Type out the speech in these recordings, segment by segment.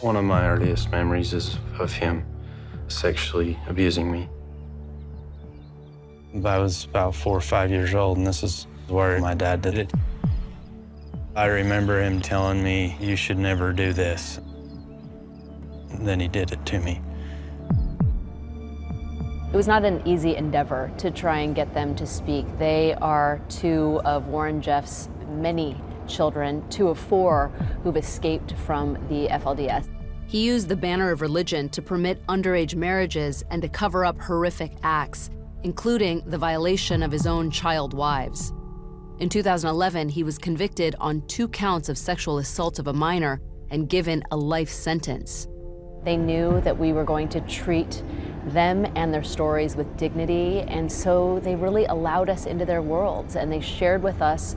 One of my earliest memories is of him sexually abusing me. I was about four or five years old, and this is where my dad did it. I remember him telling me, you should never do this. And then he did it to me. It was not an easy endeavor to try and get them to speak. They are two of Warren Jeffs' many children, two of four who've escaped from the FLDS. He used the banner of religion to permit underage marriages and to cover up horrific acts, including the violation of his own child wives. In 2011, he was convicted on two counts of sexual assault of a minor and given a life sentence. They knew that we were going to treat them and their stories with dignity, and so they really allowed us into their worlds and they shared with us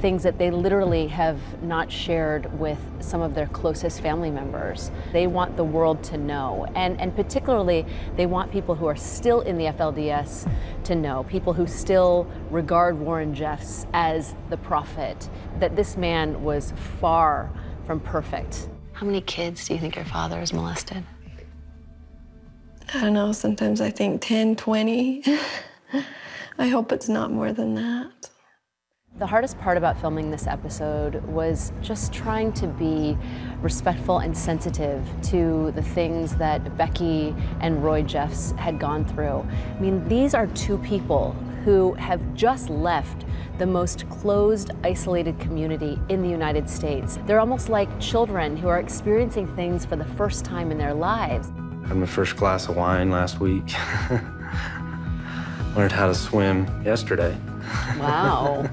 things that they literally have not shared with some of their closest family members. They want the world to know, and, and particularly they want people who are still in the FLDS to know, people who still regard Warren Jeffs as the prophet, that this man was far from perfect. How many kids do you think your father has molested? I don't know, sometimes I think 10, 20. I hope it's not more than that. The hardest part about filming this episode was just trying to be respectful and sensitive to the things that Becky and Roy Jeffs had gone through. I mean, these are two people who have just left the most closed, isolated community in the United States. They're almost like children who are experiencing things for the first time in their lives. I had my first glass of wine last week. Learned how to swim yesterday. Wow.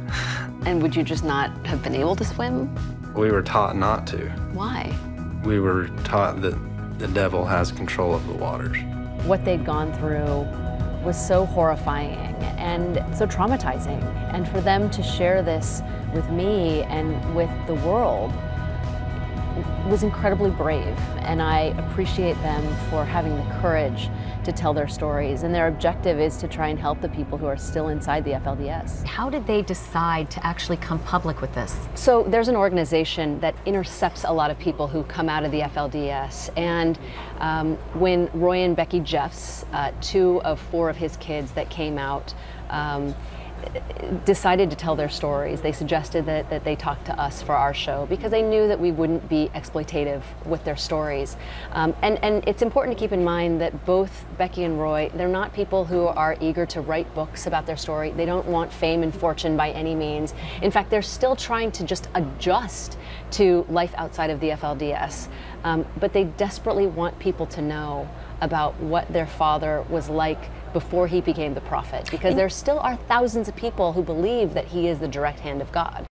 and would you just not have been able to swim? We were taught not to. Why? We were taught that the devil has control of the waters. What they'd gone through was so horrifying and so traumatizing. And for them to share this with me and with the world was incredibly brave. And I appreciate them for having the courage to tell their stories. And their objective is to try and help the people who are still inside the FLDS. How did they decide to actually come public with this? So there's an organization that intercepts a lot of people who come out of the FLDS. And um, when Roy and Becky Jeffs, uh, two of four of his kids that came out, um, decided to tell their stories. They suggested that, that they talk to us for our show because they knew that we wouldn't be exploitative with their stories. Um, and, and it's important to keep in mind that both Becky and Roy, they're not people who are eager to write books about their story. They don't want fame and fortune by any means. In fact, they're still trying to just adjust to life outside of the FLDS. Um, but they desperately want people to know about what their father was like before he became the prophet, because there still are thousands of people who believe that he is the direct hand of God.